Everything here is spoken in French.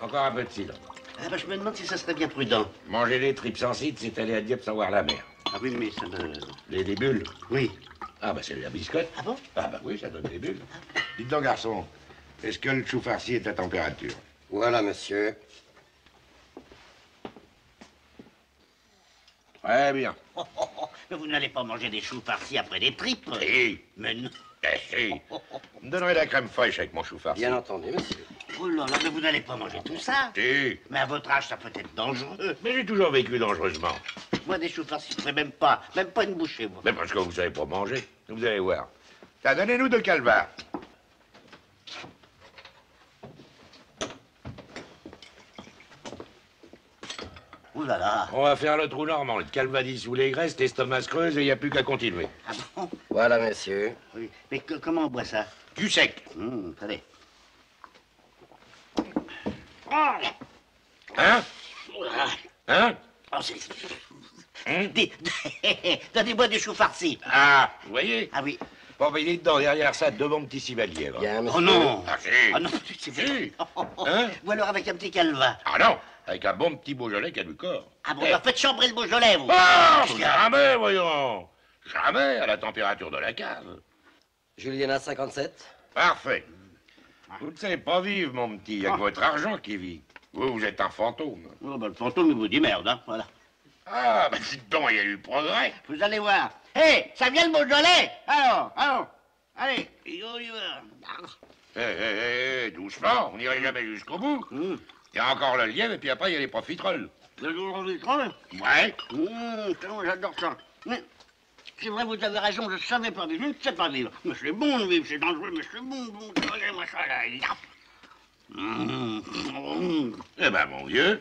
Encore un peu de cidre. Ah bah, je me demande si ça serait bien prudent. Manger les tripes sans cidre, c'est aller à Dieppe sans voir la mer. Ah oui, mais ça me... Les, les bulles Oui. Ah bah c'est de la biscotte. Ah bon? Ah bah oui, ça donne des bulles. Dites donc, garçon, est-ce que le chou farci est à température? Voilà, monsieur. Très bien. Oh, oh, oh, Mais vous n'allez pas manger des choux farcis après des tripes? Si, Mais non. eh, si. Vous me donnerez de la crème fraîche avec mon chou farci. Bien entendu, monsieur. Oh là là, mais vous n'allez pas manger tout ça Si. Mais à votre âge, ça peut être dangereux. Mais j'ai toujours vécu dangereusement. Moi, des choux farcis, je ne ferais même pas, même pas une bouchée, moi. Mais parce que vous savez pas manger. Vous allez voir. Ça, donnez-nous de calva. Oh là là. On va faire le trou normand. Le calva sous les graisses, l'estomac se creuse et il n'y a plus qu'à continuer. Ah bon? Voilà, monsieur. Oui. Mais que- comment on boit ça? Du sec. Hum, Attendez. Hein là. Hein Oh, c'est... Hein Dis- Donnez-moi du chou farci. Ah, vous voyez Ah oui. Bon, ben, il est dedans, derrière ça, deux bons petits civaliers. va. Bien, monsieur. Oh non Ah, si. Ah non, c'est Si. Oh, oh, oh. Hein Ou alors avec un petit calva. Ah non, avec un bon petit Beaujolais qui a du corps. Ah bon, Eh. bah faites chambrer le Beaujolais, vous. Ah, jamais, voyons. Jamais à la température de la cave. Juliana 57. Parfait. Vous ne savez pas vivre, mon petit. Il n'y a que votre argent qui vit. Vous, vous êtes un fantôme. Oh, bah, le fantôme, il vous dit merde, hein, voilà. Ah, ben, dites donc, il y a eu le progrès. Vous allez voir. Hé, ça vient le Beaujolais Alors, alors, allez. Eh, eh, eh, doucement, on n'irait jamais jusqu'au bout. Hum. Il y a encore le lièvre et puis après, il y a les profiteroles. Le jour du trône Ouais. Moi, j'adore ça. Mais, c'est vrai, vous avez raison, je ne savais pas vivre, je ne sais pas vivre. Mais c'est bon de vivre, c'est dangereux, mais c'est bon, bon, regardez-moi ça, là. Eh ben, mon vieux,